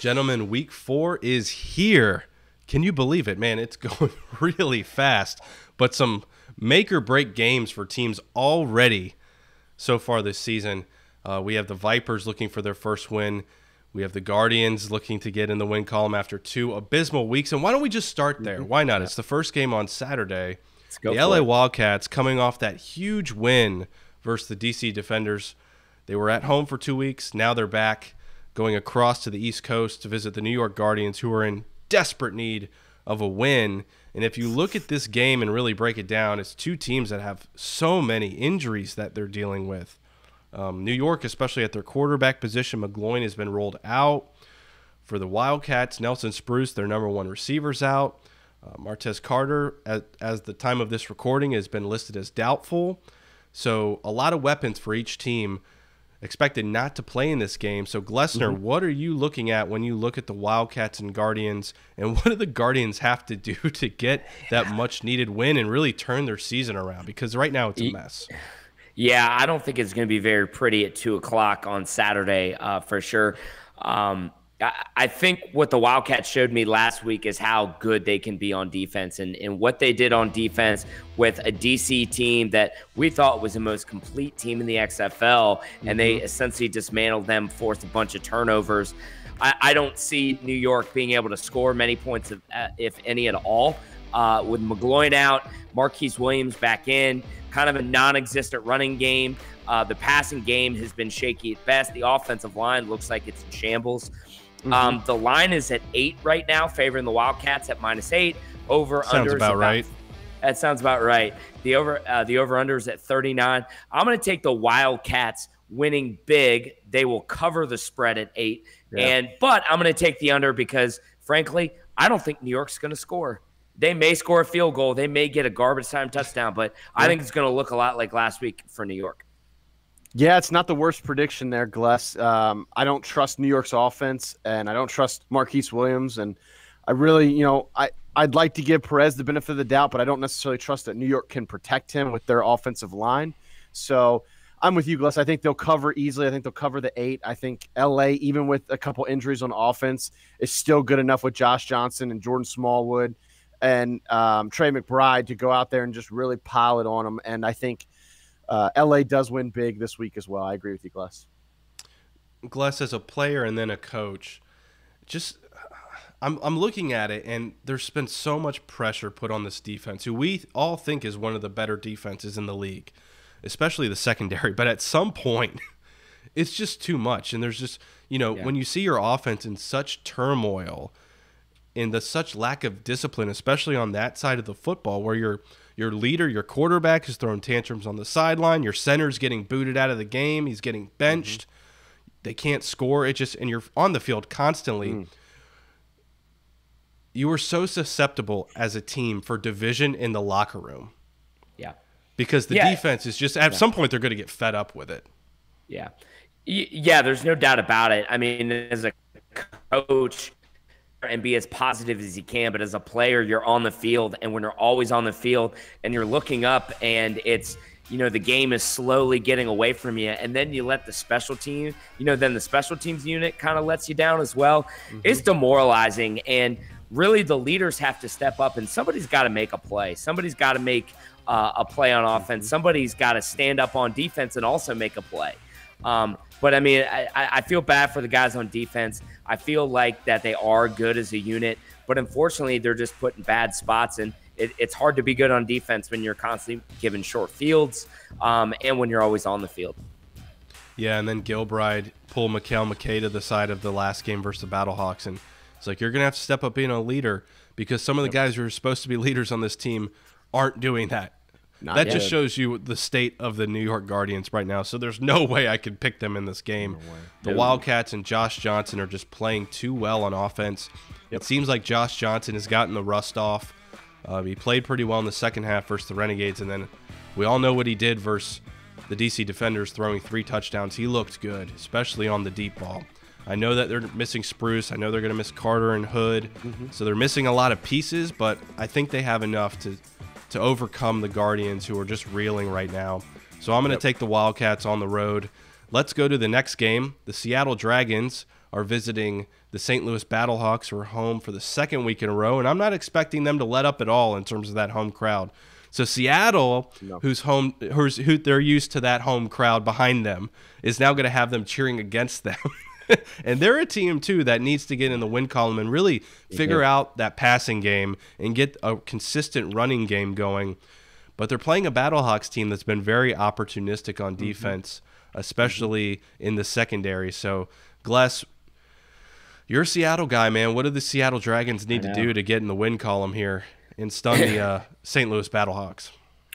Gentlemen, week four is here. Can you believe it, man? It's going really fast, but some make or break games for teams already so far this season. Uh, we have the Vipers looking for their first win. We have the Guardians looking to get in the win column after two abysmal weeks. And why don't we just start there? Why not? It's the first game on Saturday. The LA it. Wildcats coming off that huge win versus the DC Defenders. They were at home for two weeks. Now they're back going across to the East Coast to visit the New York Guardians, who are in desperate need of a win. And if you look at this game and really break it down, it's two teams that have so many injuries that they're dealing with. Um, New York, especially at their quarterback position, McGloin has been rolled out. For the Wildcats, Nelson Spruce, their number one receivers out. Uh, Martez Carter, as, as the time of this recording, has been listed as doubtful. So a lot of weapons for each team expected not to play in this game. So, Glessner, mm-hmm. what are you looking at when you look at the Wildcats and Guardians? And what do the Guardians have to do to get that much needed win and really turn their season around? Because right now it's a mess. Yeah, I don't think it's going to be very pretty at two o'clock on Saturday uh, for sure. Um, I think what the Wildcats showed me last week is how good they can be on defense and, and what they did on defense with a DC team that we thought was the most complete team in the XFL. And mm-hmm. they essentially dismantled them, forced a bunch of turnovers. I, I, don't see New York being able to score many points, of, uh, if any at all. Uh, with McGloin out, Marquise Williams back in, kind of a non existent running game. Uh, the passing game has been shaky at best. The offensive line looks like it's in shambles. Mm-hmm. Um, the line is at eight right now, favoring the Wildcats at minus eight. Over sounds under about, about right. That sounds about right. The over uh, the over under is at 39. I'm going to take the Wildcats winning big. They will cover the spread at eight. Yeah. And but I'm going to take the under because frankly, I don't think New York's going to score. They may score a field goal. They may get a garbage time touchdown, but I think it's going to look a lot like last week for New York. Yeah, it's not the worst prediction there, Gless. Um, I don't trust New York's offense, and I don't trust Marquise Williams, and I really, you know, I I'd like to give Perez the benefit of the doubt, but I don't necessarily trust that New York can protect him with their offensive line. So I'm with you, Gless. I think they'll cover easily. I think they'll cover the eight. I think LA, even with a couple injuries on offense, is still good enough with Josh Johnson and Jordan Smallwood and um, Tre McBride to go out there and just really pile it on them. And I think uh, LA does win big this week as well. I agree with you, Gless. Gless, as a player and then a coach, just I'm I'm looking at it, and there's been so much pressure put on this defense, who we all think is one of the better defenses in the league, especially the secondary. But at some point, it's just too much, and there's just you know yeah. when you see your offense in such turmoil, in the such lack of discipline, especially on that side of the football, where you're your leader, your quarterback is throwing tantrums on the sideline. Your center's getting booted out of the game. He's getting benched. Mm-hmm. They can't score. It just and you're on the field constantly. Mm. You are so susceptible as a team for division in the locker room. Yeah. Because the yeah. defense is just at yeah. some point they're going to get fed up with it. Yeah. Yeah, there's no doubt about it. I mean, as a coach, and be as positive as you can. But as a player, you're on the field, and when you're always on the field and you're looking up, and it's you know the game is slowly getting away from you, and then you let the special team, you know, then the special teams unit kind of lets you down as well. Mm-hmm. It's demoralizing, and really the leaders have to step up, and somebody's got to make a play. Somebody's got to make uh, a play on offense. Mm-hmm. Somebody's got to stand up on defense and also make a play. Um, but I mean, I, I feel bad for the guys on defense. I feel like that they are good as a unit, but unfortunately, they're just put in bad spots, and it, it's hard to be good on defense when you're constantly given short fields um, and when you're always on the field. Yeah, and then Gilbride pull Mikael McKay to the side of the last game versus the Battlehawks, and it's like you're gonna have to step up being a leader because some of the guys who are supposed to be leaders on this team aren't doing that. Not that yet. just shows you the state of the New York Guardians right now. So there's no way I could pick them in this game. No the Wildcats and Josh Johnson are just playing too well on offense. Yep. It seems like Josh Johnson has gotten the rust off. Uh, he played pretty well in the second half versus the Renegades, and then we all know what he did versus the DC Defenders, throwing three touchdowns. He looked good, especially on the deep ball. I know that they're missing Spruce. I know they're going to miss Carter and Hood. Mm-hmm. So they're missing a lot of pieces, but I think they have enough to to overcome the Guardians, who are just reeling right now. So I'm going to yep. take the Wildcats on the road. Let's go to the next game. The Seattle Dragons are visiting the St. Louis Battlehawks, who are home for the second week in a row, and I'm not expecting them to let up at all in terms of that home crowd. So Seattle, no. who's home, who's who they're used to that home crowd behind them, is now going to have them cheering against them. and they're a team too that needs to get in the win column and really figure out that passing game and get a consistent running game going. But they're playing a Battlehawks team that's been very opportunistic on mm-hmm. defense, mm-hmm. especially mm-hmm. in the secondary. So, Gless, you're a Seattle guy, man. What do the Seattle Dragons need to do to get in the win column here and stun the uh, St. Louis Battlehawks?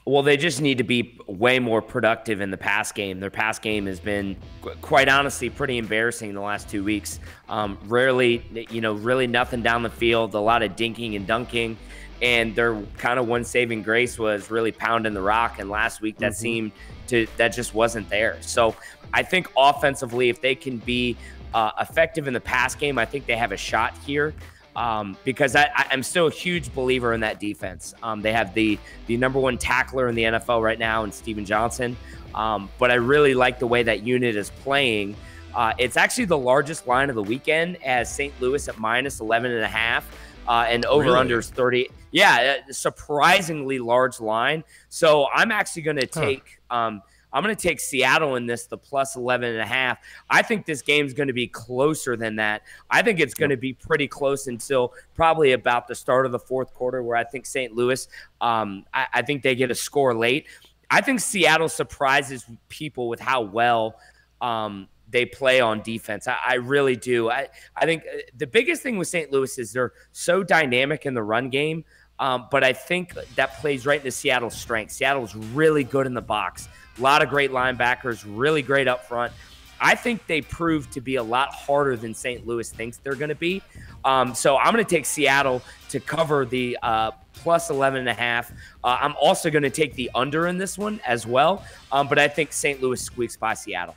Well, they just need to be way more productive in the pass game. Their pass game has been, quite honestly, pretty embarrassing in the last two weeks. Um, rarely, you know, really nothing down the field, a lot of dinking and dunking. And their kind of one saving grace was really pounding the rock. And last week, that mm-hmm. seemed to, that just wasn't there. So I think offensively, if they can be uh, effective in the pass game, I think they have a shot here. Um, because I, am still a huge believer in that defense. Um, they have the the number one tackler in the NFL right now, and Steven Johnson. Um, but I really like the way that unit is playing. Uh, it's actually the largest line of the weekend as St. Louis at minus 11 and a half. Uh, and over really? unders 30. Yeah, surprisingly large line. So I'm actually going to take huh. um, I'm going to take Seattle in this, the plus 11 and a half. I think this game's going to be closer than that. I think it's going to be pretty close until probably about the start of the fourth quarter, where I think St. Louis, um, I, I think they get a score late. I think Seattle surprises people with how well um, they play on defense. I, I, really do. I, I think uh, the biggest thing with St. Louis is they're so dynamic in the run game. Um, but I think that plays right into Seattle's strength. Seattle's really good in the box. A lot of great linebackers, really great up front. I think they proved to be a lot harder than St. Louis thinks they're going to be. Um, so I'm going to take Seattle to cover the uh, plus 11 and a half. Uh, I'm also going to take the under in this one as well. Um, but I think St. Louis squeaks by Seattle.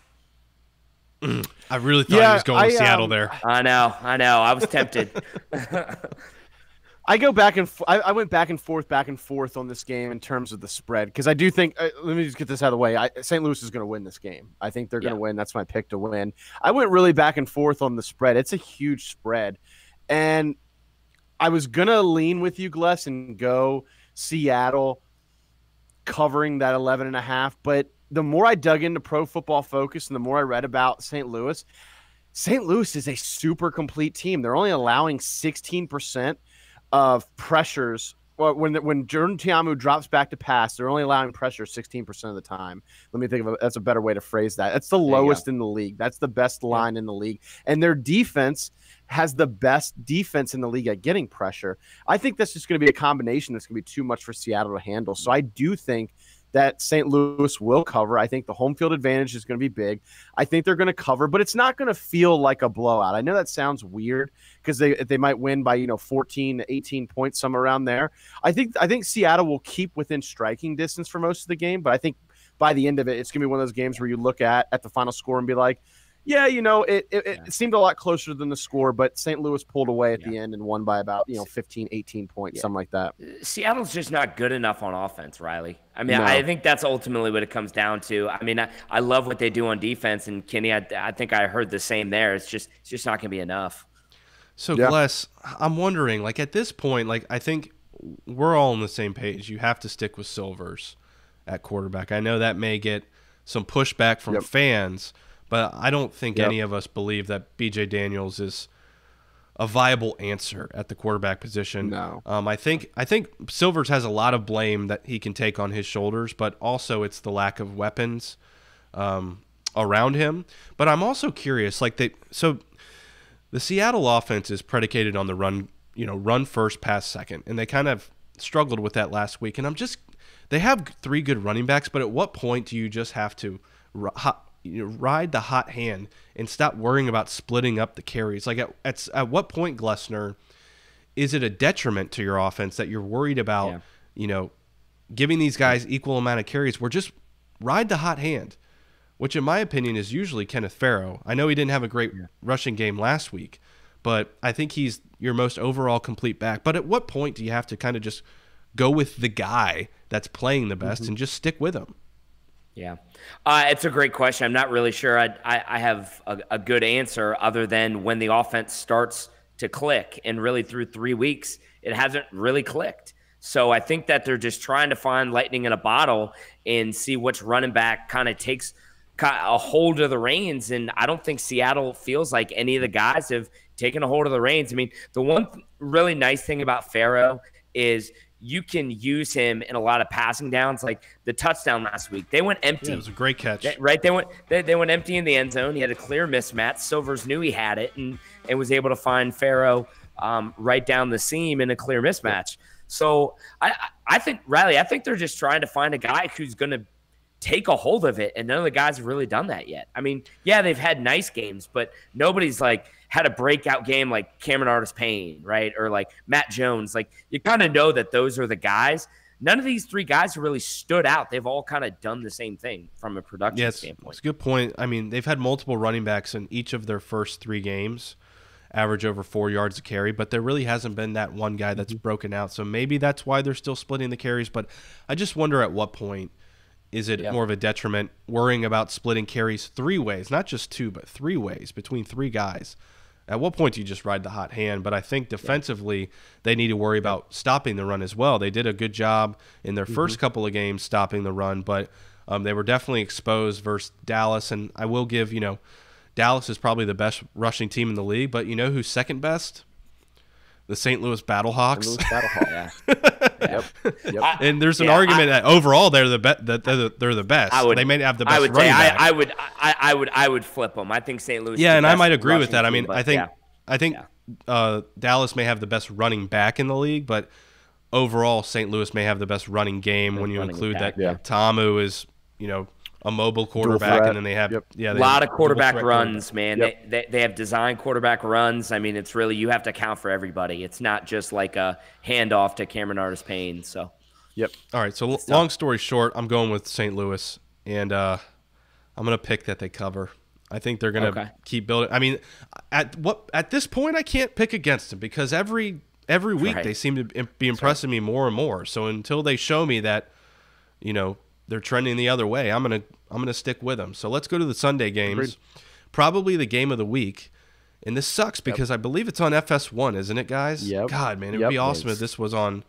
I really thought yeah, he was going I, Seattle um, there. I know, I know. I was tempted. I go back and f- I, I went back and forth, back and forth on this game in terms of the spread because I do think. Uh, let me just get this out of the way. I, St. Louis is going to win this game. I think they're going to yeah. win. That's my pick to win. I went really back and forth on the spread. It's a huge spread, and I was gonna lean with you, Gless, and go Seattle covering that 11 and a half. But the more I dug into Pro Football Focus and the more I read about St. Louis, St. Louis is a super complete team. They're only allowing 16 percent of pressures. Well, when when Jordan Ta'amu drops back to pass, they're only allowing pressure 16% of the time. Let me think of a, that's a better way to phrase that. That's the lowest in the league. That's the best line yeah. in the league. And their defense has the best defense in the league at getting pressure. I think that's just going to be a combination that's going to be too much for Seattle to handle. So I do think that St. Louis will cover. I think the home field advantage is going to be big. I think they're going to cover, but it's not going to feel like a blowout. I know that sounds weird because they they might win by, you know, 14, 18 points somewhere around there. I think I think Seattle will keep within striking distance for most of the game, but I think by the end of it, it's going to be one of those games where you look at at the final score and be like, yeah, you know, it, it, yeah. it, seemed a lot closer than the score, but St. Louis pulled away at yeah. the end and won by about, you know, 15, 18 points, yeah. something like that. Uh, Seattle's just not good enough on offense, Riley. I mean, no. I think that's ultimately what it comes down to. I mean, I, I love what they do on defense, and Kenny, I, I think I heard the same there. It's just it's just not going to be enough. So, yeah. Gless, I'm wondering, like at this point, like I think we're all on the same page. You have to stick with Silvers at quarterback. I know that may get some pushback from yep. fans – but I don't think yep. any of us believe that BJ Daniels is a viable answer at the quarterback position. No. Um, I think I think Silvers has a lot of blame that he can take on his shoulders, but also it's the lack of weapons um, around him. But I'm also curious, like they so the Seattle offense is predicated on the run, you know, run first, pass second, and they kind of struggled with that last week. And I'm just they have three good running backs, but at what point do you just have to you know, ride the hot hand and stop worrying about splitting up the carries. Like at at, at what point, Glessner, is it a detriment to your offense that you're worried about, yeah. you know, giving these guys equal amount of carries? We're just ride the hot hand, which in my opinion is usually Kenneth Farrow. I know he didn't have a great yeah. rushing game last week, but I think he's your most overall complete back. But at what point do you have to kind of just go with the guy that's playing the best mm-hmm. and just stick with him? Yeah, uh, it's a great question. I'm not really sure I, I, I have a, a, good answer other than when the offense starts to click. And really, through three weeks, it hasn't really clicked. So I think that they're just trying to find lightning in a bottle and see which running back kind of takes a hold of the reins. And I don't think Seattle feels like any of the guys have taken a hold of the reins. I mean, the one really nice thing about Farrow is you can use him in a lot of passing downs. Like the touchdown last week, they went empty. Yeah, it was a great catch, right? They went they, they went empty in the end zone. He had a clear mismatch. Silvers knew he had it and and was able to find Farrow um, right down the seam in a clear mismatch. So I I think Riley, I think they're just trying to find a guy who's going to take a hold of it, and none of the guys have really done that yet. I mean, yeah, they've had nice games, but nobody's like had a breakout game like Cameron Artis Payne, right? Or like Matt Jones. Like you kind of know that those are the guys. None of these three guys have really stood out. They've all kind of done the same thing from a production yeah, standpoint. It's a good point. I mean, they've had multiple running backs in each of their first three games average over four yards a carry, but there really hasn't been that one guy that's mm-hmm. broken out. So maybe that's why they're still splitting the carries. But I just wonder at what point is it more of a detriment worrying about splitting carries three ways, not just two, but three ways between three guys? At what point do you just ride the hot hand? But I think defensively, yeah. they need to worry about stopping the run as well. They did a good job in their mm-hmm. first couple of games stopping the run, but um, they were definitely exposed versus Dallas. And I will give, you know, Dallas is probably the best rushing team in the league, but you know who's second best? The St. Louis Battlehawks. St. Louis Battlehawks. yeah. yep. Yep. And there's an yeah, argument I, that overall they're the best. That they're, they're, the best. I would, they may have the best. I would running say I, I, would. I, I, would. I would flip them. I think St. Louis. Yeah, and I might agree with that. I mean, I think. Yeah. I think uh, Dallas may have the best running back in the league, but overall, St. Louis may have the best running game when you include back, that yeah. Ta'amu is, you know, a mobile quarterback, and then they have yep. yeah, a lot of quarterback runs, man. Yep. They, they, they have design quarterback runs. I mean, it's really you have to account for everybody. It's not just like a handoff to Cameron Artis Payne. So, yep. All right. So it's long story short, I'm going with St. Louis, and uh, I'm gonna pick that they cover. I think they're gonna okay. keep building. I mean, at what at this point, I can't pick against them because every every week right. they seem to be impressing right. me more and more. So until they show me that, you know, they're trending the other way. I'm gonna I'm gonna stick with them. So let's go to the Sunday games. Agreed. Probably the game of the week. And this sucks because yep. I believe it's on FS1, isn't it, guys? Yep. God, man, it would yep. be awesome if this was on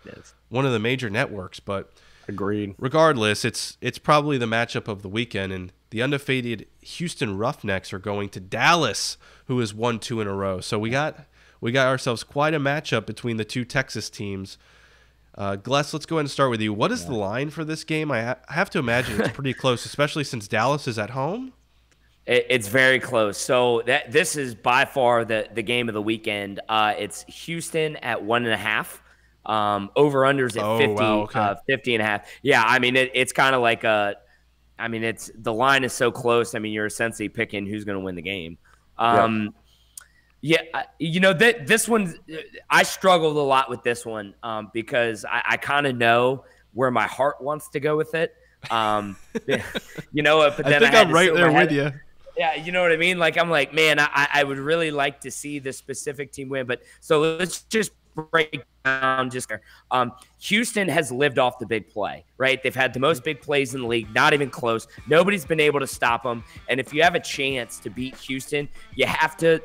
one of the major networks. But agreed. Regardless, it's it's probably the matchup of the weekend, and the undefeated Houston Roughnecks are going to Dallas, who has won two in a row. So we got we got ourselves quite a matchup between the two Texas teams. Uh, Gless, let's go ahead and start with you. What is yeah. the line for this game? I, ha- I have to imagine it's pretty close, especially since Dallas is at home. It, it's very close. So that this is by far the the game of the weekend. Uh, it's Houston at one and a half. Um, over unders at oh, 50, wow, okay. uh, 50 and a half. Yeah, I mean it, it's kind of like a. I mean it's the line is so close. I mean you're essentially picking who's going to win the game. Um, yeah, you know that this one, I struggled a lot with this one um, because I, I kind of know where my heart wants to go with it. Um, you know, but then I think I am right there with you. Yeah, you know what I mean. Like I'm like, man, I, I would really like to see this specific team win, but so let's just break down just um, Houston has lived off the big play, right? They've had the most big plays in the league, not even close. Nobody's been able to stop them. And if you have a chance to beat Houston, you have to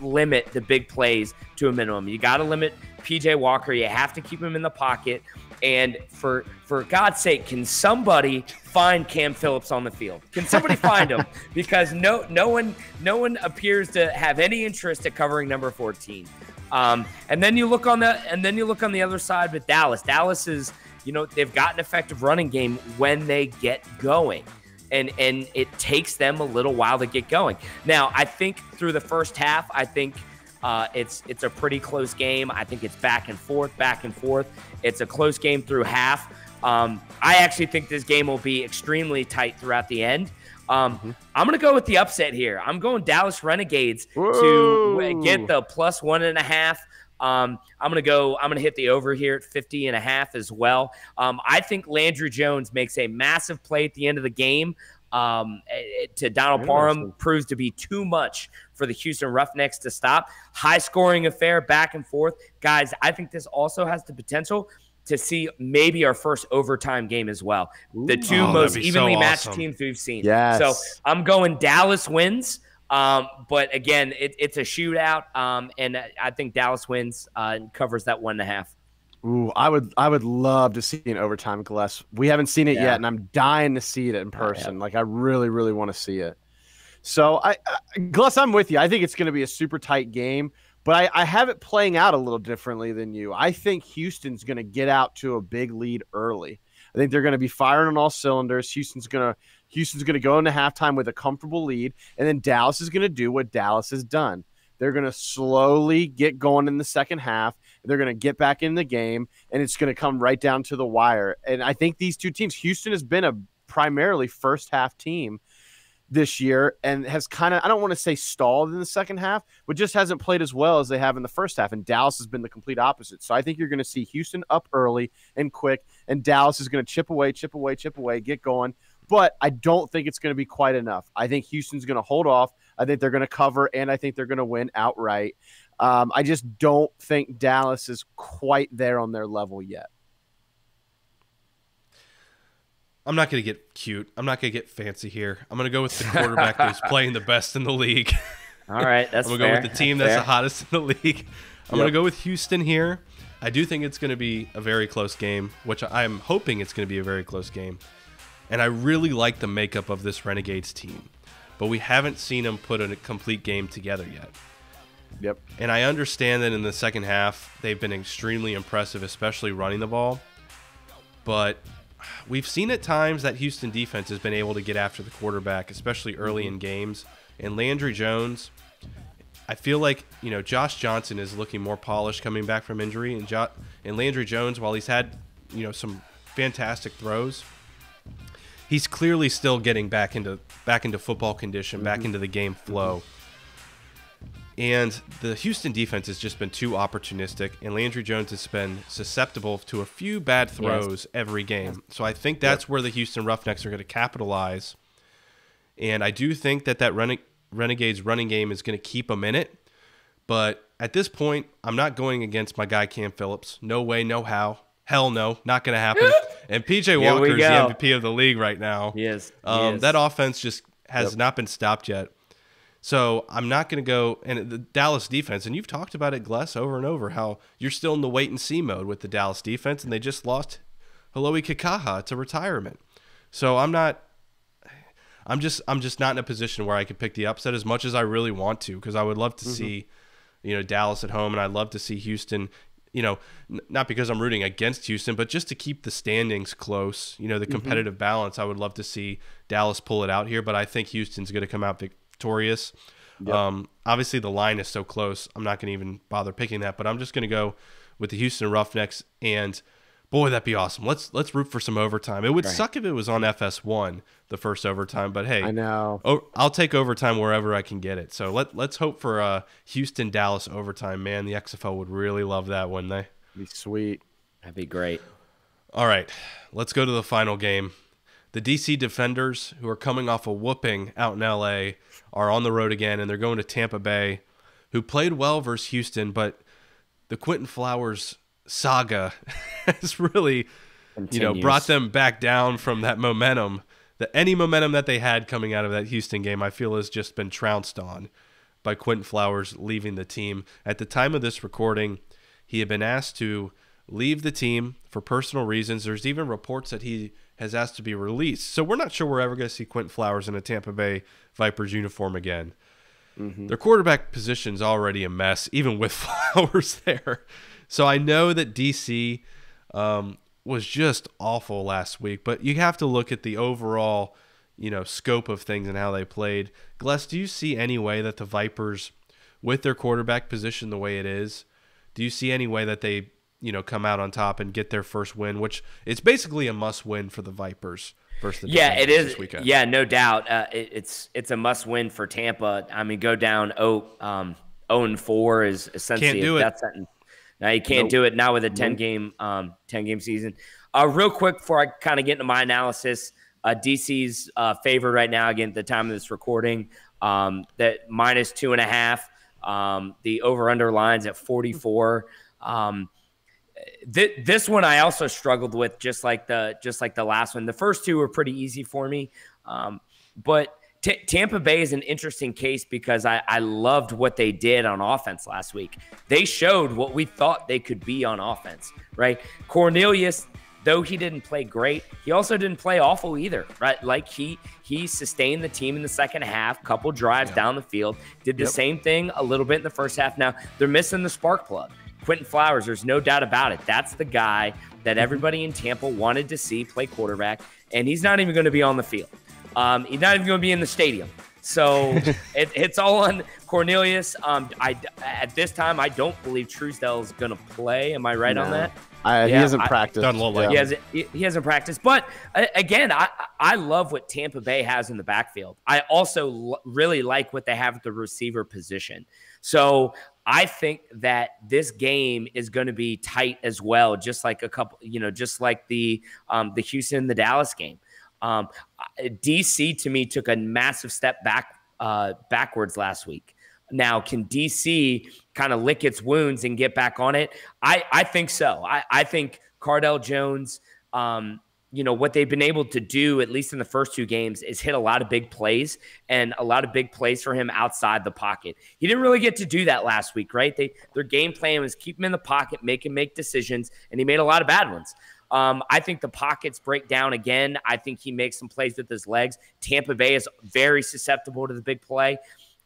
limit the big plays to a minimum. You got to limit PJ Walker. You have to keep him in the pocket. And for for God's sake, can somebody find Cam Phillips on the field? Can somebody find him? Because no no one no one appears to have any interest at covering number 14. Um, and then you look on the and then you look on the other side with Dallas. Dallas is, you know, they've got an effective running game when they get going. And and it takes them a little while to get going. Now, I think through the first half, I think uh, it's it's a pretty close game. I think it's back and forth, back and forth. It's a close game through half. Um, I actually think this game will be extremely tight throughout the end. Um, mm-hmm. I'm going to go with the upset here. I'm going Dallas Renegades Whoa. to get the plus one and a half. Um, I'm going to go, I'm going to hit the over here at 50 and a half as well. Um, I think Landry Jones makes a massive play at the end of the game. Um, to Donald Parham proves to be too much for the Houston Roughnecks to stop. High scoring affair, back and forth. Guys, I think this also has the potential to see maybe our first overtime game as well. The two Oh, most be so evenly matched awesome. teams we've seen. Yes. So I'm going Dallas wins. Um, but again, it, it's a shootout, um, and I think Dallas wins uh, and covers that one and a half. Ooh, I would I would love to see an overtime Gless. We haven't seen it Yeah. yet, and I'm dying to see it in person. Like I really, really want to see it. So I, I Gless, I'm with you. I think it's going to be a super tight game, but I, I have it playing out a little differently than you. I think Houston's going to get out to a big lead early. I think they're going to be firing on all cylinders. Houston's going to Houston's going to go into halftime with a comfortable lead, and then Dallas is going to do what Dallas has done. They're going to slowly get going in the second half. They're going to get back in the game, and it's going to come right down to the wire. And I think these two teams, Houston has been a primarily first half team this year and has kind of, I don't want to say stalled in the second half, but just hasn't played as well as they have in the first half. And Dallas has been the complete opposite. So I think you're going to see Houston up early and quick, and Dallas is going to chip away, chip away, chip away, get going. But I don't think it's going to be quite enough. I think Houston's going to hold off. I think they're going to cover, and I think they're going to win outright. Um, I just don't think Dallas is quite there on their level yet. I'm not going to get cute. I'm not going to get fancy here. I'm going to go with the quarterback who's playing the best in the league. All right, that's I'm going to go with the team that's, fair. the hottest in the league. I'm going to go with Houston here. I do think it's going to be a very close game, which I'm hoping it's going to be a very close game. And I really like the makeup of this Renegades team, but we haven't seen them put a complete game together yet. Yep. And I understand that in the second half, they've been extremely impressive, especially running the ball. But we've seen at times that Houston defense has been able to get after the quarterback, especially early in mhm. games. And Landry Jones, I feel like you know Josh Johnson is looking more polished coming back from injury, and jo- and Landry Jones, while he's had you know some fantastic throws, he's clearly still getting back into back into football condition, back mm-hmm. into the game flow. Mm-hmm. And the Houston defense has just been too opportunistic, and Landry Jones has been susceptible to a few bad throws every game. So I think that's where the Houston Roughnecks are going to capitalize. And I do think that that Rene- Renegades running game is going to keep them in it. But at this point, I'm not going against my guy Cam Phillips. No way, no how. Hell no, not going to happen. and PJ Walker is the. MVP of the league right now. He Um. That offense just has not been stopped yet. So I'm not going to go and the Dallas defense, and you've talked about it, Gless, over and over, how you're still in the wait and see mode with the Dallas defense, and they just lost Hau'oli Kikaha to retirement. So I'm not. I'm just I'm just not in a position where I could pick the upset as much as I really want to because I would love to mm-hmm. see, you know, Dallas at home and I'd love to see Houston, you know, n- not because I'm rooting against Houston, but just to keep the standings close, you know, the mm-hmm. competitive balance. I would love to see Dallas pull it out here, but I think Houston's going to come out victorious. Um, obviously, the line is so close. I'm not going to even bother picking that, but I'm just going to go with the Houston Roughnecks and. Boy, that'd be awesome. Let's let's root for some overtime. It would suck if it was on FS1 the first overtime, but hey, I know. Oh, I'll take overtime wherever I can get it. So let let's hope for uh, Houston Dallas overtime. Man, the XFL would really love that, wouldn't they? Be sweet. That'd be great. All right, let's go to the final game. The DC Defenders, who are coming off a whooping out in LA, are on the road again, and they're going to Tampa Bay, who played well versus Houston, but the Quinton Flowers saga has really, you know, brought them back down from that momentum. That any momentum that they had coming out of that Houston game, I feel has just been trounced on by Quinton Flowers leaving the team. At the time of this recording, he had been asked to leave the team for personal reasons. There's even reports that he has asked to be released. So we're not sure we're ever going to see Quinton Flowers in a Tampa Bay Vipers uniform again. Their quarterback position's already a mess, even with Flowers there. So I know that DC um, was just awful last week, but you have to look at the overall, you know, scope of things and how they played. Gless, do you see any way that the Vipers, with their quarterback position the way it is, do you see any way that they, you know, come out on top and get their first win, which it's basically a must win for the Vipers versus the Yeah, it is. this weekend. Yeah, no doubt. Uh, it, it's it's a must win for Tampa. I mean, go down oh um oh and four is essentially Can't do it. death sentence. No, you can't do it now with a ten game um ten game season. Uh, real quick before I kind of get into my analysis, uh, DC's uh, favored right now again at the time of this recording. Um, that minus two and a half. Um, the over under lines at forty four. Um, th- this one I also struggled with, just like the just like the last one. The first two were pretty easy for me, um, but T- Tampa Bay is an interesting case because I, I loved what they did on offense last week. They showed what we thought they could be on offense, right? Cornelius, though he didn't play great, he also didn't play awful either, right? Like he he sustained the team in the second half, couple drives down the field, did the yep. same thing a little bit in the first half. Now they're missing the spark plug. Quinton Flowers, there's no doubt about it. That's the guy that mm-hmm. everybody in Tampa wanted to see play quarterback, and he's not even going to be on the field. Um, he's not even going to be in the stadium. So it, it's all on Cornelius. Um, I at this time I don't believe Truesdell is going to play. Am I right no. on that? I, yeah, he hasn't I, practiced. Doesn't look like he hasn't. He, he hasn't practiced. But uh, again, I I love what Tampa Bay has in the backfield. I also l- really like what they have at the receiver position. So I think that this game is going to be tight as well, just like a couple, you know, just like the um, the Houston the Dallas game. Um, DC to me took a massive step back uh, backwards last week. Now, can DC kind of lick its wounds and get back on it? I, I think so. I, I think Cardale Jones, um, you know, what they've been able to do, at least in the first two games, is hit a lot of big plays and a lot of big plays for him outside the pocket. He didn't really get to do that last week, right? They their game plan was keep him in the pocket, make him make decisions, and he made a lot of bad ones. Um, I think the pockets break down again. I think he makes some plays with his legs. Tampa Bay is very susceptible to the big play.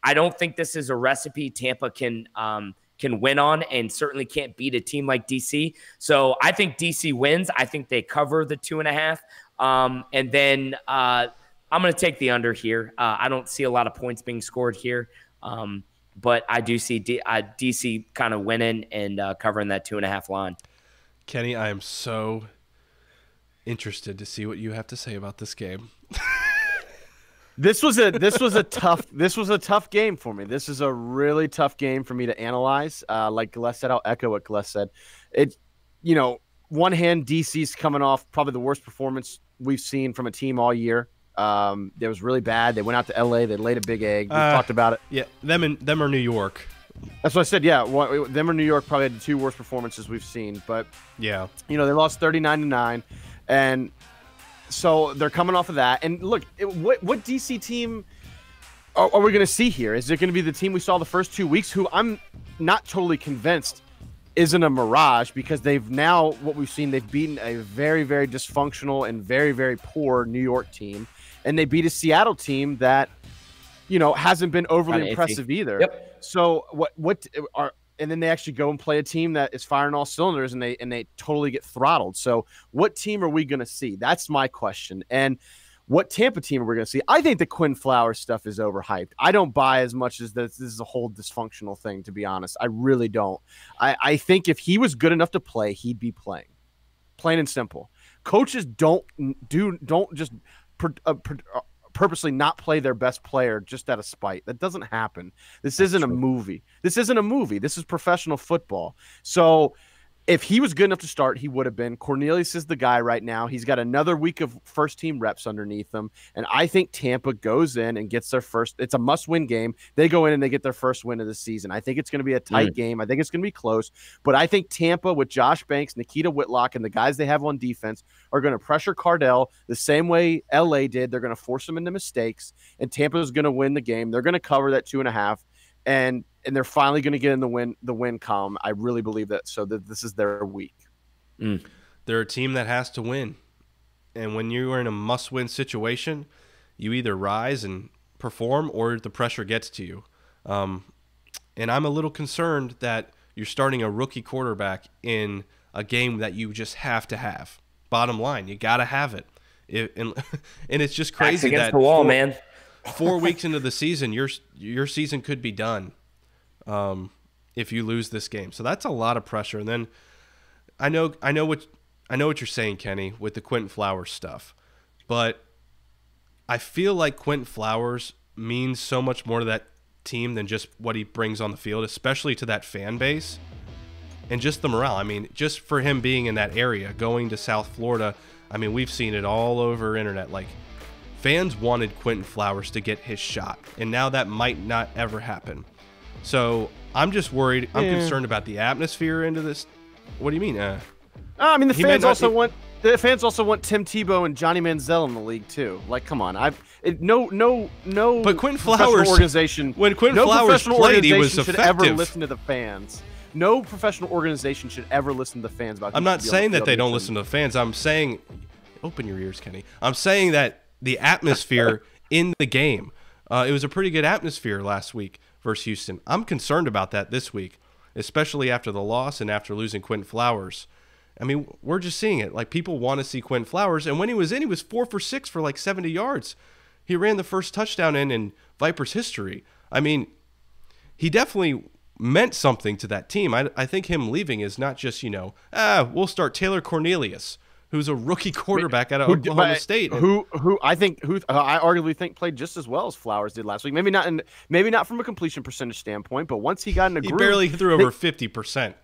I don't think this is a recipe Tampa can um, can win on, and certainly can't beat a team like DC. So I think DC wins. I think they cover the two and a half, um, and then uh, I'm going to take the under here. Uh, I don't see a lot of points being scored here. Um, but I do see D- uh, DC kind of winning and uh, covering that two and a half line. Kenny, I am so interested to see what you have to say about this game. this was a this was a tough this was a tough game for me. This is a really tough game for me to analyze. Uh, like Gless said, I'll echo what Gless said. It, you know, one hand DC's coming off probably the worst performance we've seen from a team all year. Um, it was really bad. They went out to LA. They laid a big egg. We uh, talked about it. Yeah, them and them are New York. That's what I said. Yeah, well, them or New York probably had the two worst performances we've seen. But yeah, you know they lost thirty nine to nine. And so they're coming off of that. And look, what what DC team are, are we going to see here? Is it going to be the team we saw the first two weeks, who I'm not totally convinced isn't a mirage because they've now what we've seen they've beaten a very very dysfunctional and very very poor New York team, and they beat a Seattle team that you know hasn't been overly impressive either. Yep. So what what are and then they actually go and play a team that is firing all cylinders and they and they totally get throttled. So what team are we going to see? That's my question. And what Tampa team are we going to see? I think the Quinn Flowers stuff is overhyped. I don't buy as much as this, this is a whole dysfunctional thing, to be honest. I really don't. I, I think if he was good enough to play, he'd be playing. Plain and simple. Coaches don't do don't just uh, uh, purposely not play their best player just out of spite. That doesn't happen. This That's isn't true. a movie. This isn't a movie. This is professional football. So if he was good enough to start, he would have been. Cornelius is the guy right now. He's got another week of first team reps underneath him. And I think Tampa goes in and gets their first. It's a must win game. They go in and they get their first win of the season. I think it's going to be a tight mm. game. I think it's going to be close. But I think Tampa with Josh Banks, Nikita Whitlock, and the guys they have on defense are going to pressure Cardale the same way LA did. They're going to force him into mistakes. And Tampa is going to win the game. They're going to cover that two and a half. And and they're finally going to get in the win the win column. I really believe that. So that this is their week. Mm. They're a team that has to win, and when you are in a must win situation, you either rise and perform or the pressure gets to you. Um, and I'm a little concerned that you're starting a rookie quarterback in a game that you just have to have. Bottom line, you got to have it. it and, and it's just crazy against that the wall, four, man. Four weeks into the season, your your season could be done um, if you lose this game. So that's a lot of pressure. And then I know I know what I know what you're saying, Kenny, with the Quinton Flowers stuff, but I feel like Quinton Flowers means so much more to that team than just what he brings on the field, especially to that fan base and just the morale. I mean, just for him being in that area, going to South Florida. I mean, we've seen it all over internet. Like fans wanted Quinton Flowers to get his shot, and now that might not ever happen. So I'm just worried. I'm yeah. concerned about the atmosphere into this What do you mean? Uh, Uh, I mean, the fans not- also he- want the fans also want Tim Tebow and Johnny Manziel in the league too. Like, come on, I've it, no no no. But Quinn professional Flowers- organization when Quinn no Flowers played, he was organization should ever listen to the fans. No professional organization should ever listen to the fans about. I'm not should be on the saying that they don't listen to the fans. I'm saying, open your ears, Kenny. I'm saying that the atmosphere in the game, uh, it was a pretty good atmosphere last week versus Houston. I'm concerned about that this week, especially after the loss and after losing Quinton Flowers. I mean, we're just seeing it. Like people want to see Quinton Flowers, and when he was in, he was four for six for like 70 yards. He ran the first touchdown in in Vipers history. I mean, he definitely meant something to that team. I, I think him leaving is not just, you know, ah, we'll start Taylor Cornelius, who's a rookie quarterback out of Who- Oklahoma but State. Who who I think who uh, I arguably think played just as well as Flowers did last week. Maybe not in maybe not from a completion percentage standpoint, but once he got in a he groove, barely threw over 50%.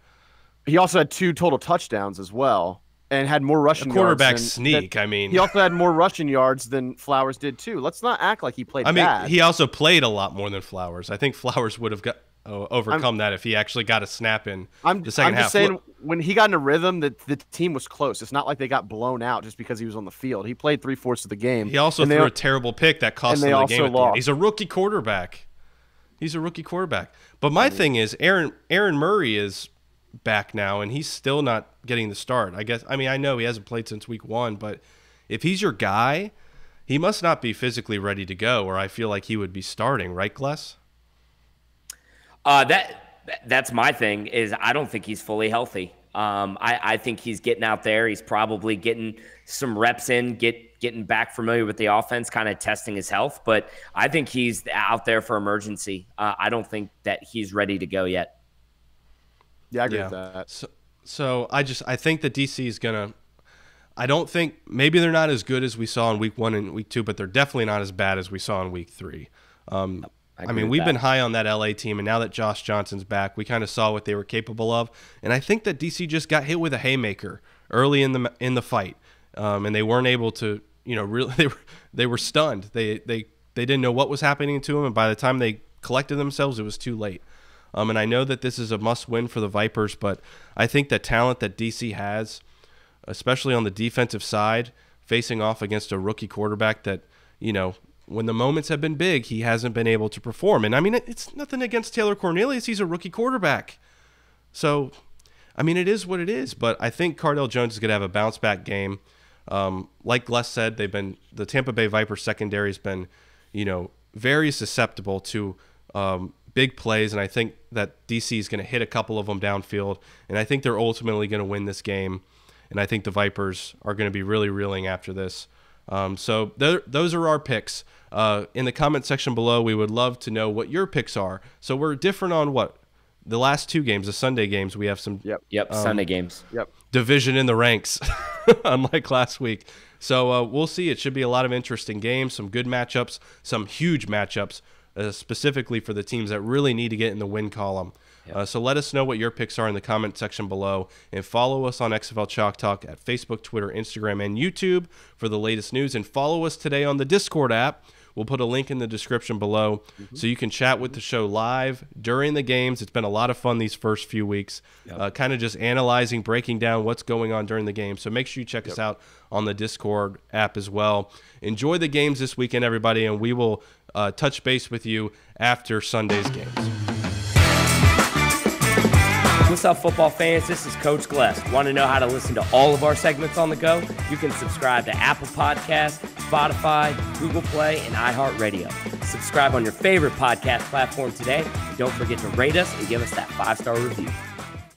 he also had two total touchdowns as well, and had more rushing A quarterback yards than- sneak. than- I mean, he also had more rushing yards than Flowers did too. Let's not act like he played I mean, bad. he also played a lot more than Flowers. I think Flowers would have got overcome that if he actually got a snap in I'm, the 2nd I'm half. just saying when he got in a rhythm, that the team was close. It's not like they got blown out just because he was on the field. He played three fourths of the game. he also and they- threw a terrible pick that cost they the game also at lost. He's a rookie quarterback. He's a rookie quarterback. But my thing is, Aaron Aaron Murray is back now, and he's still not getting the start. I guess. I mean, I know he hasn't played since week one, but if he's your guy, he must not be physically ready to go, or I feel like he would be starting, right, Gless? Uh, that that's my thing. Is I don't think he's fully healthy. Um, I, I think he's getting out there. He's probably getting some reps in, get getting back familiar with the offense, kind of testing his health. But I think he's out there for emergency. Uh, I don't think that he's ready to go yet. yeah, I agree with that. So, so I just I think that DC is gonna. I don't think maybe they're not as good as we saw in week one and week two, but they're definitely not as bad as we saw in week three. Um, I I, mean, we've that. been high on that LA team, and now that Josh Johnson's back, we kind of saw what they were capable of. And I think that DC just got hit with a haymaker early in the in the fight, um, and they weren't able to, you know, really they were they were stunned. They they they didn't know what was happening to them, and by the time they collected themselves, it was too late. Um, and I know that this is a must-win for the Vipers, but I think the talent that DC has, especially on the defensive side, facing off against a rookie quarterback that, you know, when the moments have been big, he hasn't been able to perform. And I mean, it's nothing against Taylor Cornelius. He's a rookie quarterback. So, I mean, it is what it is. But I think Cardale Jones is going to have a bounce back game. Um, like Les said, they've been the Tampa Bay Vipers secondary has been, you know, very susceptible to um, big plays, and I think that DC is going to hit a couple of them downfield, and I think they're ultimately going to win this game, and I think the Vipers are going to be really reeling after this. Um, so th- those are our picks. Uh, in the comment section below, we would love to know what your picks are. So we're different on what the last two games, the Sunday games. We have some Yep. Yep, Sunday games. Yep. division in the ranks, unlike last week. So uh, we'll see. It should be a lot of interesting games, some good matchups, some huge matchups, uh, specifically for the teams that really need to get in the win column. Uh, so let us know what your picks are in the comment section below, and follow us on XFL Chalk Talk at Facebook, Twitter, Instagram, and YouTube for the latest news. And follow us today on the Discord app. We'll put a link in the description below so you can chat with the show live during the games. It's been a lot of fun these first few weeks, uh, kind of just analyzing, breaking down what's going on during the game. So make sure you check us out on the Discord app as well. Enjoy the games this weekend, everybody, and we will uh, touch base with you after Sunday's games. What's up, football fans? This is Coach Gless. Want to know how to listen to all of our segments on the go? You can subscribe to Apple Podcasts, Spotify, Google Play, and iHeartRadio. Subscribe on your favorite podcast platform today. Don't forget to rate us and give us that five star review.